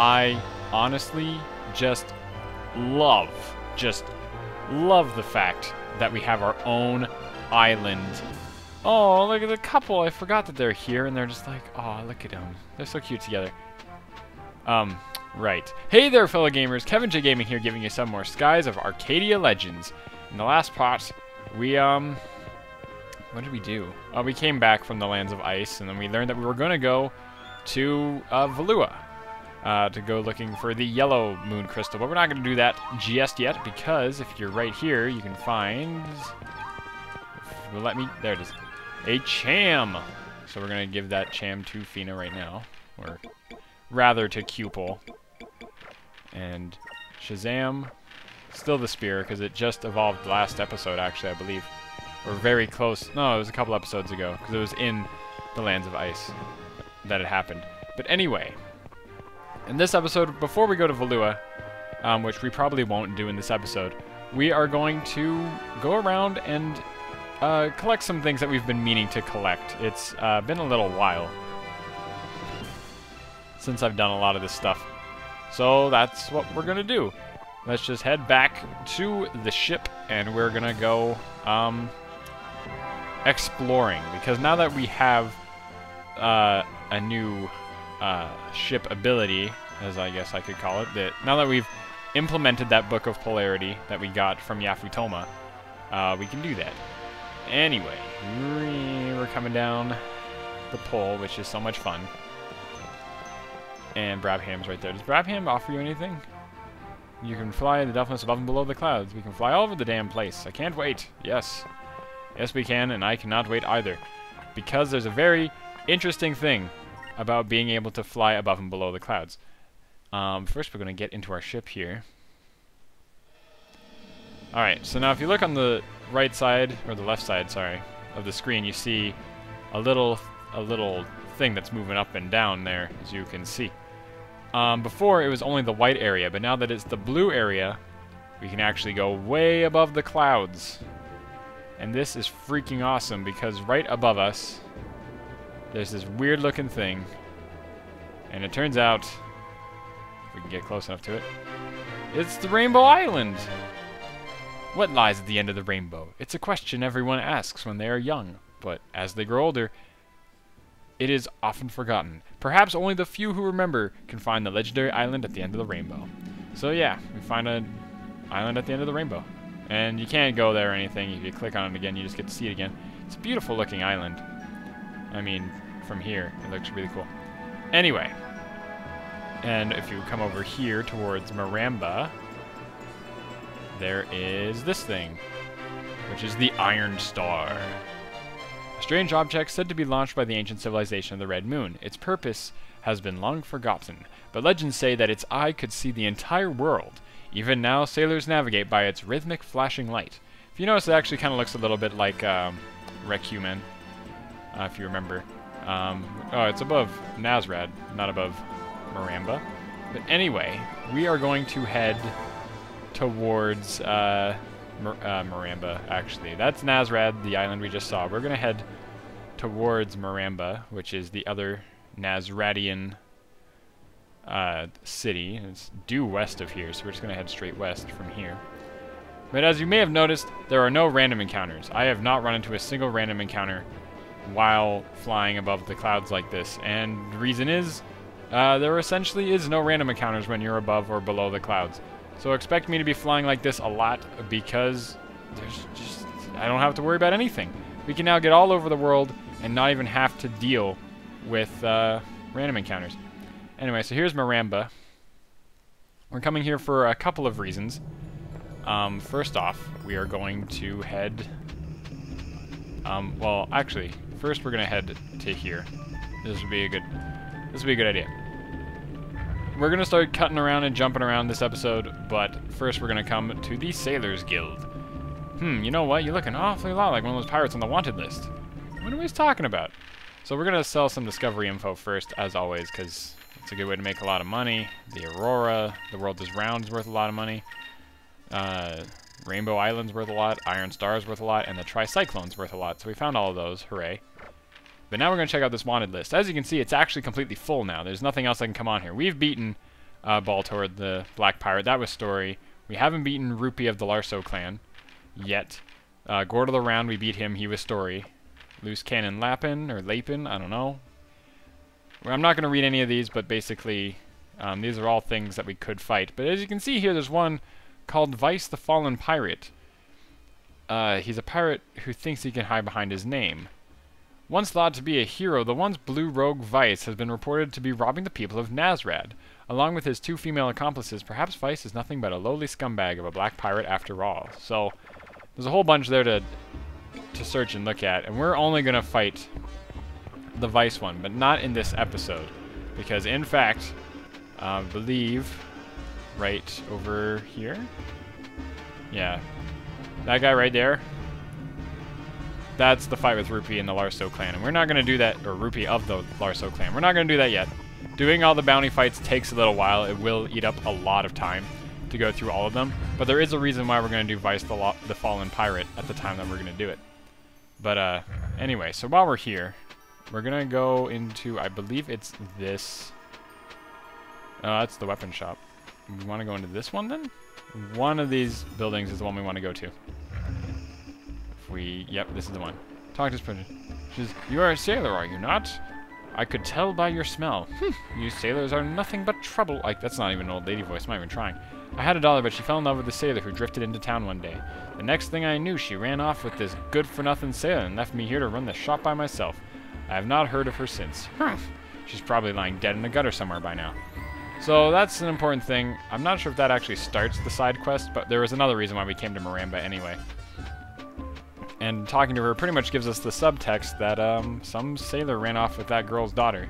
I honestly just love, just love the fact that we have our own island. Oh, look at the couple. I forgot that they're here, and they're just like, oh, look at them. They're so cute together. Um, right. Hey there, fellow gamers. Kevin J Gaming here, giving you some more Skies of Arcadia Legends. In the last part, we, um... What did we do? Uh, we came back from the Lands of Ice, and then we learned that we were going to go to uh, Valua. Uh, to go looking for the yellow moon crystal. But we're not going to do that just yet, because if you're right here, you can find... Let me... There it is. A Cham! So we're going to give that Cham to Fina right now. Or rather to Cupil. And Shazam, still the spear, because it just evolved last episode, actually, I believe. Or very close. No, it was a couple episodes ago, because it was in the Lands of Ice that it happened. But anyway, in this episode, before we go to Valua, um, which we probably won't do in this episode, we are going to go around and uh, collect some things that we've been meaning to collect. It's uh, been a little while since I've done a lot of this stuff. So that's what we're going to do. Let's just head back to the ship and we're going to go um, exploring. Because now that we have uh, a new uh, ship ability, as I guess I could call it, that now that we've implemented that Book of Polarity that we got from Yafutoma, uh, we can do that. Anyway, we're coming down the pole, which is so much fun. And Brabham's right there. Does Brabham offer you anything? You can fly in the darkness above and below the clouds. We can fly all over the damn place. I can't wait. Yes. Yes, we can, and I cannot wait either. Because there's a very interesting thing about being able to fly above and below the clouds. Um, first, we're going to get into our ship here. Alright, so now if you look on the right side, or the left side, sorry, of the screen, you see a little, a little thing that's moving up and down there, as you can see. Um, before, it was only the white area, but now that it's the blue area, we can actually go way above the clouds. And this is freaking awesome, because right above us, there's this weird-looking thing. And it turns out, if we can get close enough to it, it's the Rainbow Island! What lies at the end of the rainbow? It's a question everyone asks when they are young, but as they grow older, it is often forgotten. Perhaps only the few who remember can find the legendary island at the end of the rainbow. So yeah, we find an island at the end of the rainbow. And you can't go there or anything. If you click on it again, you just get to see it again. It's a beautiful looking island. I mean, from here, it looks really cool. Anyway, and if you come over here towards Maramba, there is this thing, which is the Iron Star. A strange object said to be launched by the ancient civilization of the Red Moon. Its purpose has been long forgotten, but legends say that its eye could see the entire world. Even now, sailors navigate by its rhythmic flashing light. If you notice, it actually kind of looks a little bit like um, Recumen, uh, if you remember. Um, oh, it's above Nasrad, not above Maramba. But anyway, we are going to head towards uh, uh, Maramba, actually. That's Nasrad, the island we just saw. We're going to head towards Maramba, which is the other Nazradian uh, city. It's due west of here, so we're just going to head straight west from here. But as you may have noticed, there are no random encounters. I have not run into a single random encounter while flying above the clouds like this. And the reason is, uh, there essentially is no random encounters when you're above or below the clouds. So expect me to be flying like this a lot because there's just I don't have to worry about anything. We can now get all over the world and not even have to deal with uh, random encounters. Anyway, so here's Maramba. We're coming here for a couple of reasons. Um, first off, we are going to head... Um, well, actually, first we're to head to here. This would be a good... This would be a good idea we're to start cutting around and jumping around this episode, but first we're to come to the Sailors Guild. Hmm, you know what? You're looking awfully lot like one of those pirates on the wanted list. What are we talking about? So we're to sell some discovery info first, as always, because it's a good way to make a lot of money. The Aurora, the world is round is worth a lot of money. Uh, Rainbow Island's worth a lot, Iron Star's worth a lot, and the Tricyclone's worth a lot. So we found all of those, hooray. But now we're going to check out this wanted list. As you can see, it's actually completely full now. There's nothing else that can come on here. We've beaten uh, Baltor, the Black Pirate. That was story. We haven't beaten Rupee of the Larso clan yet. Uh, Gordle the Round, we beat him. He was story. Loose Cannon Lapin, or Lapin, I don't know. I'm not going to read any of these, but basically, um, these are all things that we could fight. But as you can see here, there's one called Vyse the Fallen Pirate. Uh, he's a pirate who thinks he can hide behind his name. Once thought to be a hero, the once blue rogue Vyse has been reported to be robbing the people of Nasrad. Along with his two female accomplices, perhaps Vyse is nothing but a lowly scumbag of a black pirate after all. So, there's a whole bunch there to to search and look at, and we're only going to fight the Vyse one, but not in this episode. Because, in fact, I uh, believe right over here, yeah, that guy right there, that's the fight with Rupee and the Larso clan. And we're not going to do that, or Rupee of the Larso clan. We're not going to do that yet. Doing all the bounty fights takes a little while. It will eat up a lot of time to go through all of them. But there is a reason why we're going to do Vyse the, the Fallen Pirate at the time that we're going to do it. But uh, anyway, so while we're here, we're going to go into, I believe it's this. Oh, that's the weapon shop. We want to go into this one then? One of these buildings is the one we want to go to we... Yep, this is the one. Talk to this person. She says, You are a sailor, are you not? I could tell by your smell. Hmm, you sailors are nothing but trouble. Like, that's not even an old lady voice. I'm not even trying. I had a dollar, but she fell in love with a sailor who drifted into town one day. The next thing I knew, she ran off with this good-for-nothing sailor and left me here to run the shop by myself. I have not heard of her since. She's probably lying dead in a gutter somewhere by now. So that's an important thing. I'm not sure if that actually starts the side quest, but there was another reason why we came to Maramba anyway and talking to her pretty much gives us the subtext that um, some sailor ran off with that girl's daughter.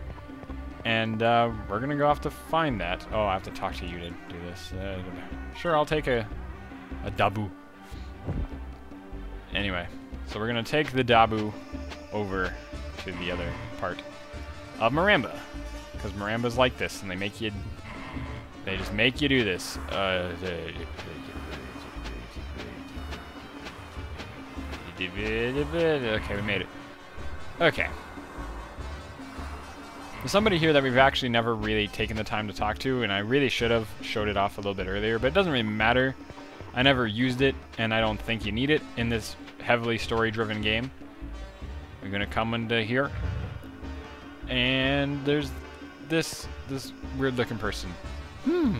And uh, we're gonna go off to find that. Oh, I have to talk to you to do this. Uh, sure, I'll take a, a dabu. Anyway, so we're gonna take the dabu over to the other part of Maramba. Because Maramba's like this, and they make you... They just make you do this. Uh, Okay, we made it. Okay. There's somebody here that we've actually never really taken the time to talk to, and I really should have showed it off a little bit earlier, but it doesn't really matter. I never used it, and I don't think you need it in this heavily story-driven game. We're gonna come into here, and there's this this weird-looking person. Hmm.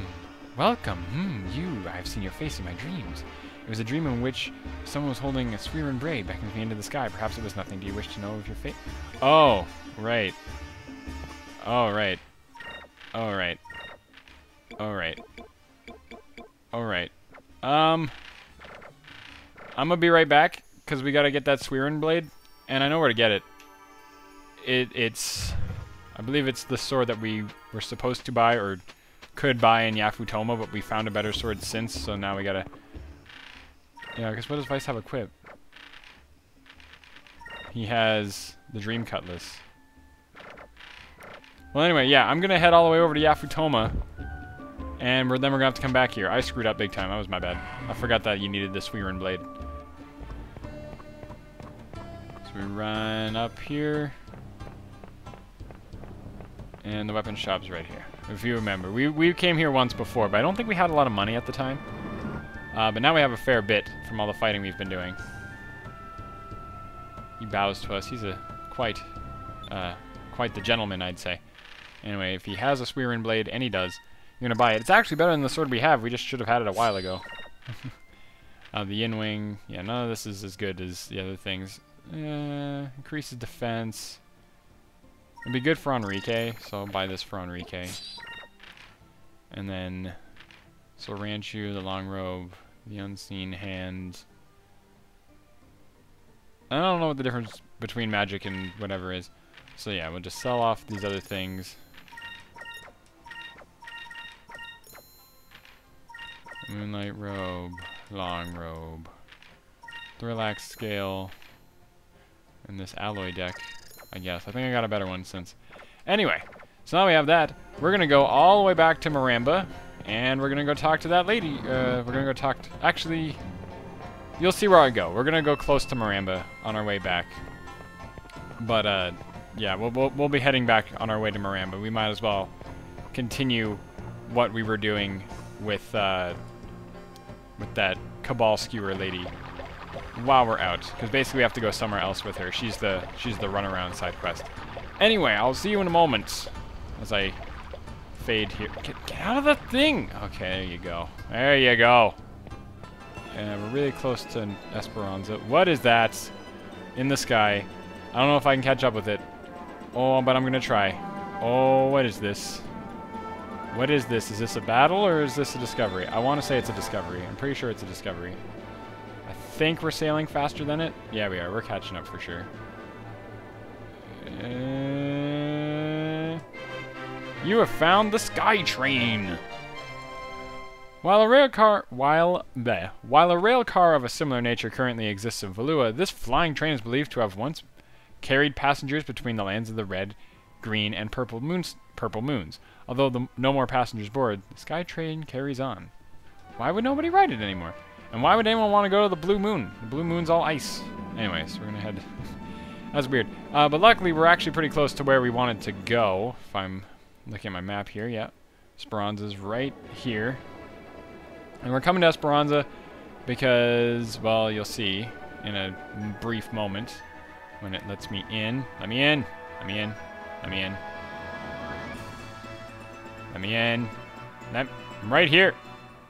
Welcome. Hmm. You. I've seen your face in my dreams. It was a dream in which someone was holding a Sweeren braid back into the sky. Perhaps it was nothing. Do you wish to know of your fate? Oh, right. Oh, right. Oh, right. Oh, right. All right. Um, I'm gonna be right back because we gotta get that Sweeren blade, and I know where to get it. It it's, I believe it's the sword that we were supposed to buy or could buy in Yafutoma, but we found a better sword since, so now we gotta yeah, because what does Vyse have equipped? He has the Dream Cutlass. Well, anyway, yeah, I'm going to head all the way over to Yafutoma. And we're, then we're going to have to come back here. I screwed up big time. That was my bad. I forgot that you needed the Sweeren Blade. So we run up here. And the weapon shop's right here. If you remember. We, we came here once before, but I don't think we had a lot of money at the time. Uh, but now we have a fair bit from all the fighting we've been doing. He bows to us. He's a quite, uh, quite the gentleman, I'd say. Anyway, if he has a Sweeren blade, and he does, you're gonna buy it. It's actually better than the sword we have. We just should have had it a while ago. uh, the Yin Wing, yeah, none of this is as good as the other things. Uh, increases defense. It'd be good for Enrique, so I'll buy this for Enrique. And then so Ranchu, the long robe, the unseen hand. I don't know what the difference between magic and whatever is. So yeah, we'll just sell off these other things. Moonlight robe, long robe, Thrillax scale, and this alloy deck, I guess. I think I got a better one since. Anyway, so now we have that. We're going to go all the way back to Maramba, and we're gonna go talk to that lady. Uh, we're gonna go talk to, actually, you'll see where I go. We're gonna go close to Maramba on our way back. But, uh, yeah, we'll, we'll, we'll be heading back on our way to Maramba. We might as well continue what we were doing with uh, with that Cabal skewer lady while we're out, because basically we have to go somewhere else with her. She's the she's the runaround side quest. Anyway, I'll see you in a moment as I fade here. Get, get out of the thing! Okay, there you go. There you go. And we're really close to Esperanza. What is that in the sky? I don't know if I can catch up with it. Oh, but I'm gonna try. Oh, what is this? What is this? Is this a battle or is this a discovery? I want to say it's a discovery. I'm pretty sure it's a discovery. I think we're sailing faster than it. Yeah, we are. We're catching up for sure. You have found the Sky Train. While a rail car, while bleh, while a rail car of a similar nature currently exists in Valua, this flying train is believed to have once carried passengers between the lands of the red, green, and purple moons. Purple moons. Although the, no more passengers board, the Sky Train carries on. Why would nobody ride it anymore? And why would anyone want to go to the Blue Moon? The Blue Moon's all ice. Anyways, we're gonna head. That's weird. Uh, but luckily, we're actually pretty close to where we wanted to go. If I'm looking at my map here, yeah. Esperanza's right here. And we're coming to Esperanza because, well, you'll see in a brief moment when it lets me in. Let me in. Let me in. Let me in. Let me in. I'm right here.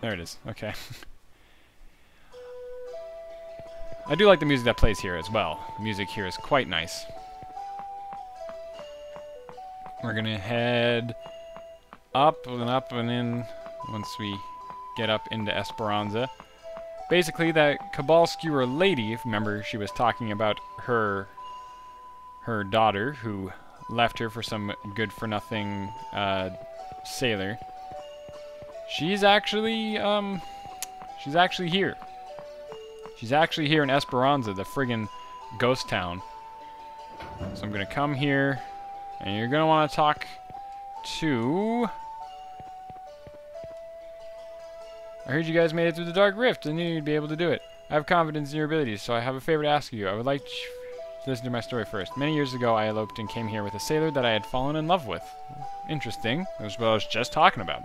There it is. Okay. I do like the music that plays here as well. The music here is quite nice. We're gonna head up and up and in once we get up into Esperanza. Basically, that Cabal Skewer lady, remember she was talking about her her daughter who left her for some good-for-nothing uh, sailor. She's actually, um, she's actually here. She's actually here in Esperanza, the friggin' ghost town. So I'm gonna come here, and you're gonna want to talk to... I heard you guys made it through the Dark Rift. I knew you'd be able to do it. I have confidence in your abilities, so I have a favor to ask you. I would like to listen to my story first. Many years ago, I eloped and came here with a sailor that I had fallen in love with. Interesting. That was what I was just talking about.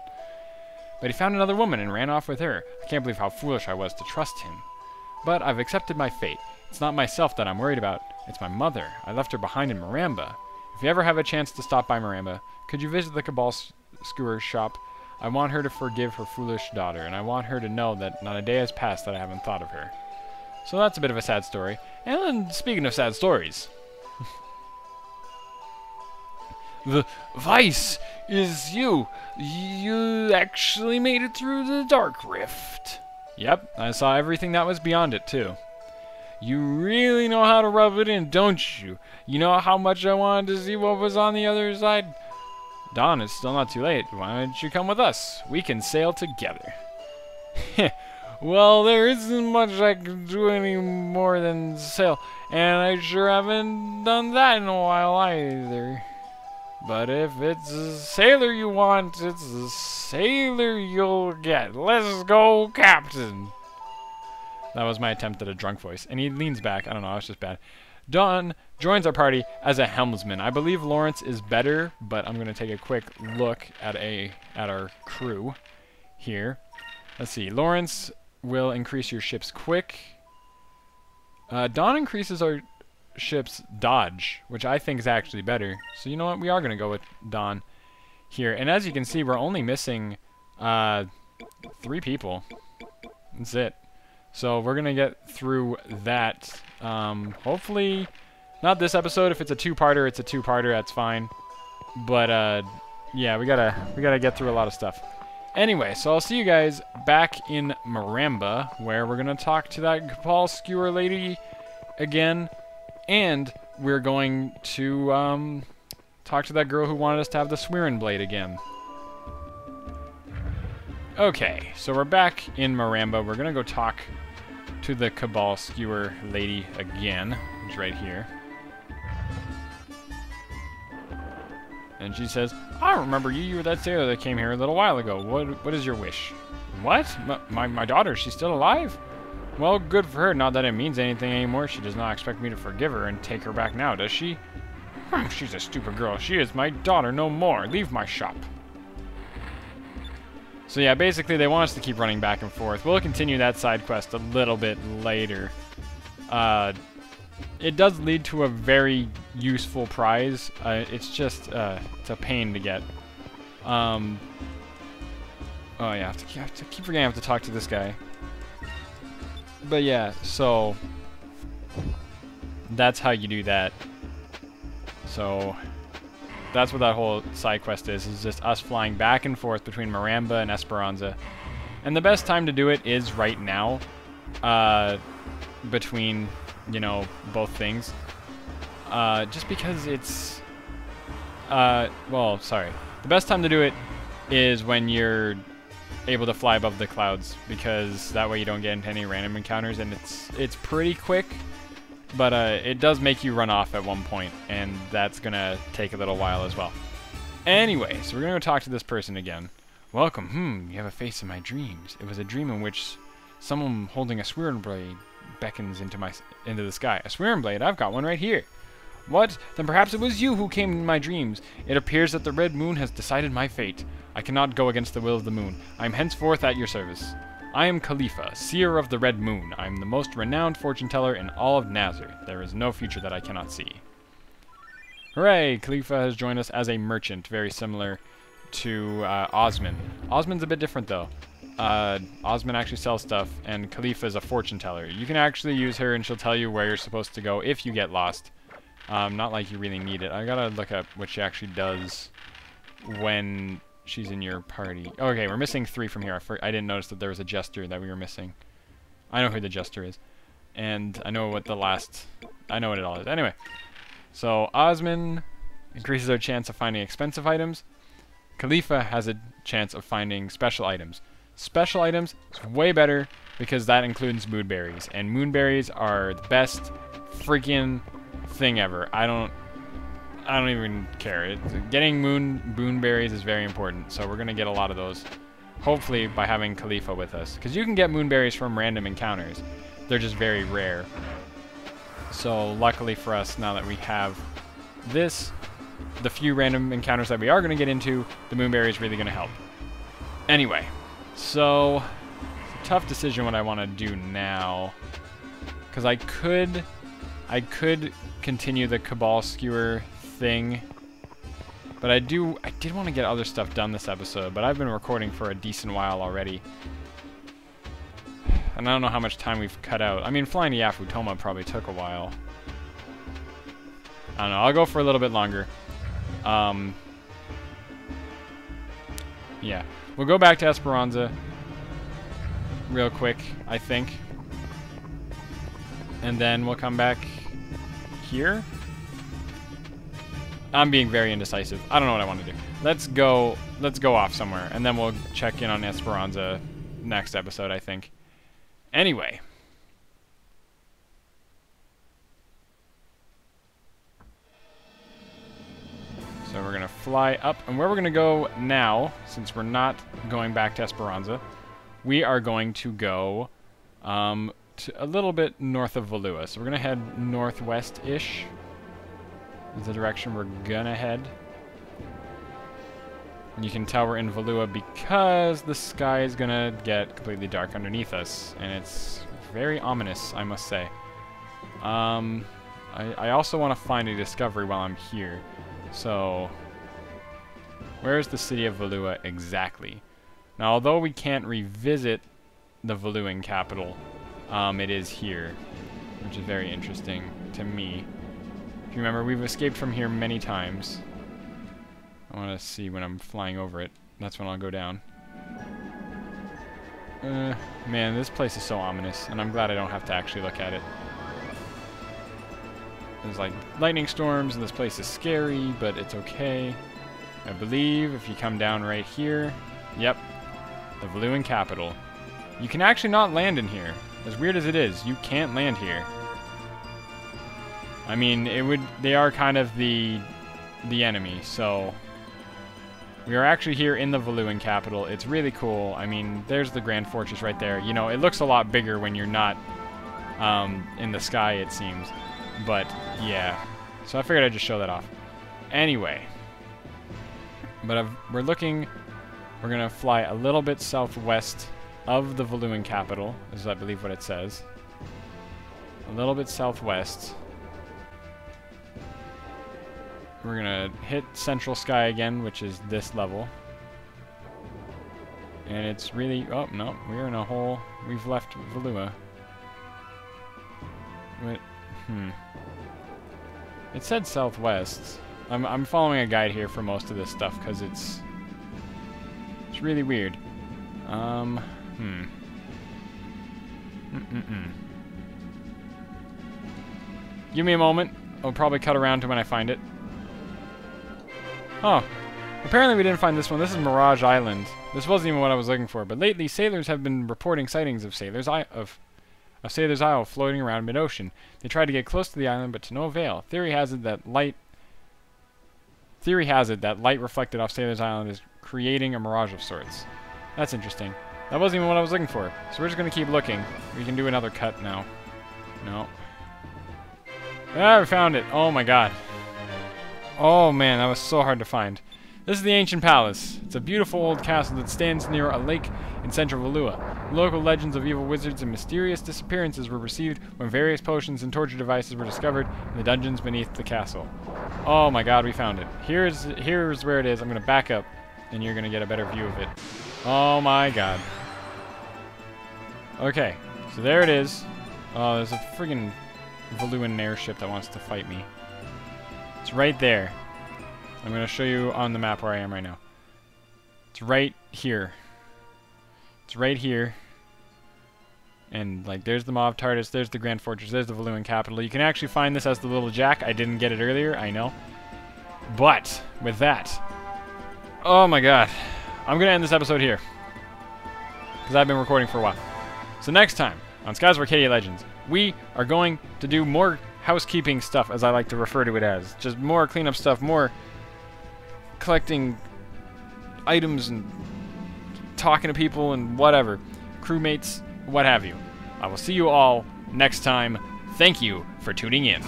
But he found another woman and ran off with her. I can't believe how foolish I was to trust him. But I've accepted my fate. It's not myself that I'm worried about. It's my mother. I left her behind in Maramba. If you ever have a chance to stop by Maramba, could you visit the Cabal Skewer's shop? I want her to forgive her foolish daughter, and I want her to know that not a day has passed that I haven't thought of her. So that's a bit of a sad story. And speaking of sad stories, the vice is you. You actually made it through the Dark Rift. Yep, I saw everything that was beyond it, too. You really know how to rub it in, don't you? You know how much I wanted to see what was on the other side? Don, it's still not too late. Why don't you come with us? We can sail together. well, there isn't much I can do any more than sail, and I sure haven't done that in a while either. But if it's a sailor you want, it's a sailor you'll get. Let's go, Captain. That was my attempt at a drunk voice. And he leans back. I don't know, it's just bad. Don joins our party as a helmsman. I believe Lawrence is better, but I'm going to take a quick look at a at our crew here. Let's see. Lawrence will increase your ship's quick. Uh, Don increases our ship's dodge, which I think is actually better. So you know what? We are going to go with Don here. And as you can see, we're only missing uh, three people. That's it. So we're going to get through that. Um, hopefully, not this episode. If it's a two-parter, it's a two-parter. That's fine. But, uh, yeah, we gotta, we gotta get through a lot of stuff. Anyway, so I'll see you guys back in Maramba, where we're going to talk to that Paul Skewer lady again. And we're going to um, talk to that girl who wanted us to have the Swearin Blade again. Okay, so we're back in Maramba. We're going to go talk to the Cabal Skewer lady again, who's right here. And she says, I remember you. You were that sailor that came here a little while ago. What What is your wish? What? M my, my daughter, she's still alive? Well, good for her. Not that it means anything anymore. She does not expect me to forgive her and take her back now, does she? She's a stupid girl. She is my daughter no more. Leave my shop. So yeah, basically they want us to keep running back and forth. We'll continue that side quest a little bit later. Uh, it does lead to a very useful prize. Uh, it's just uh, it's a pain to get. Um, oh yeah, I have, to, I have to keep forgetting I have to talk to this guy. But yeah, so that's how you do that. So that's what that whole side quest is, is just us flying back and forth between Maramba and Esperanza. And the best time to do it is right now, uh, between, you know, both things. Uh, just because it's, uh, well, sorry. The best time to do it is when you're able to fly above the clouds, because that way you don't get into any random encounters, and it's, it's pretty quick. But uh, it does make you run off at one point, and that's going to take a little while as well. Anyway, so we're going to talk to this person again. Welcome. Hmm, you have a face in my dreams. It was a dream in which someone holding a swearing blade beckons into my into the sky. A swearing blade? I've got one right here. What? Then perhaps it was you who came in my dreams. It appears that the red moon has decided my fate. I cannot go against the will of the moon. I am henceforth at your service. I am Khalifa, seer of the red moon. I am the most renowned fortune teller in all of Nazur. There is no future that I cannot see. Hooray! Khalifa has joined us as a merchant, very similar to uh, Osman. Osman's a bit different though. Uh, Osman actually sells stuff, and Khalifa is a fortune teller. You can actually use her, and she'll tell you where you're supposed to go if you get lost. Um, not like you really need it. I gotta look up what she actually does when she's in your party. Okay, we're missing three from here. I, I didn't notice that there was a jester that we were missing. I know who the jester is. And I know what the last... I know what it all is. Anyway, so Osman increases our chance of finding expensive items. Khalifa has a chance of finding special items. Special items is way better because that includes moonberries. And moonberries are the best freaking thing ever. I don't I don't even care. It, getting moon moonberries is very important, so we're gonna get a lot of those. Hopefully by having Khalifa with us, because you can get moonberries from random encounters. They're just very rare. So luckily for us, now that we have this, the few random encounters that we are gonna get into, the moonberry is really gonna help. Anyway, so it's tough decision what I want to do now, because I could, I could continue the Cabal Skewer thing. But I do, I did want to get other stuff done this episode, but I've been recording for a decent while already. And I don't know how much time we've cut out. I mean, flying to Yafutoma probably took a while. I don't know, I'll go for a little bit longer. Um, yeah. We'll go back to Esperanza real quick, I think. And then we'll come back here. I'm being very indecisive. I don't know what I want to do. Let's go. Let's go off somewhere, and then we'll check in on Esperanza next episode, I think. Anyway. So we're going to fly up, and where we're going to go now, since we're not going back to Esperanza, we are going to go um, to a little bit north of Valua. So we're going to head northwest-ish is the direction we're gonna head. You can tell we're in Valua because the sky is gonna get completely dark underneath us, and it's very ominous, I must say. Um, I, I also want to find a discovery while I'm here. So, where is the city of Valua exactly? Now, although we can't revisit the Valuan capital, um, it is here, which is very interesting to me If you remember, we've escaped from here many times. I want to see when I'm flying over it. That's when I'll go down. Uh, man, this place is so ominous, and I'm glad I don't have to actually look at it. There's like lightning storms, and this place is scary, but it's okay. I believe if you come down right here, yep, the Valuan capital. You can actually not land in here. As weird as it is, you can't land here. I mean, it would. They are kind of the the enemy, so we are actually here in the Valuan capital. It's really cool. I mean, there's the Grand Fortress right there. You know, it looks a lot bigger when you're not um, in the sky, it seems. But, yeah. So I figured I'd just show that off. Anyway. But I've, we're looking... We're to fly a little bit southwest of the Valuan capital, is I believe what it says. A little bit southwest. We're to hit Central Sky again, which is this level. And it's really... Oh, no. We're in a hole. We've left Valua. What? Hmm. It said southwest. I'm, I'm following a guide here for most of this stuff, because it's... It's really weird. Um, hmm. Mm-mm-mm. Give me a moment. I'll probably cut around to when I find it. Oh. Apparently we didn't find this one. This is Mirage Island. This wasn't even what I was looking for, but lately sailors have been reporting sightings of sailors I of of Sailor's Isle floating around mid-ocean. They tried to get close to the island, but to no avail. Theory has it that light Theory has it that light reflected off Sailor's Island is creating a mirage of sorts. That's interesting. That wasn't even what I was looking for. So we're just to keep looking. We can do another cut now. No. Ah, we found it. Oh my god. Oh man, that was so hard to find. This is the Ancient Palace. It's a beautiful old castle that stands near a lake in central Valua. Local legends of evil wizards and mysterious disappearances were received when various potions and torture devices were discovered in the dungeons beneath the castle. Oh my god, we found it. Here's here's where it is. I'm to back up, and you're to get a better view of it. Oh my god. Okay, so there it is. Oh, there's a friggin' Valuan airship that wants to fight me. It's right there. I'm to show you on the map where I am right now. It's right here. It's right here. And, like, there's the Mob TARDIS, there's the Grand Fortress, there's the Valuan capital. You can actually find this as the Little Jack. I didn't get it earlier, I know. But, with that... Oh my god. I'm going to end this episode here. Because I've been recording for a while. So next time, on Skies of Arcadia Legends, we are going to do more housekeeping stuff, as I like to refer to it as. Just more cleanup stuff, more collecting items and talking to people and whatever. Crewmates, what have you. I will see you all next time. Thank you for tuning in.